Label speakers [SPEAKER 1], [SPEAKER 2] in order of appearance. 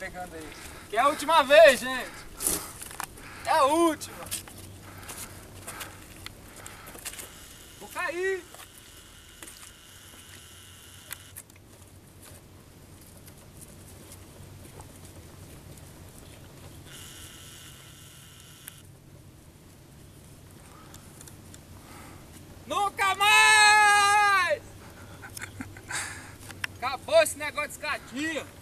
[SPEAKER 1] pegando aí. Que é a última vez, gente. É a última. Vou cair. Nunca mais! Acabou esse negócio de escadinha.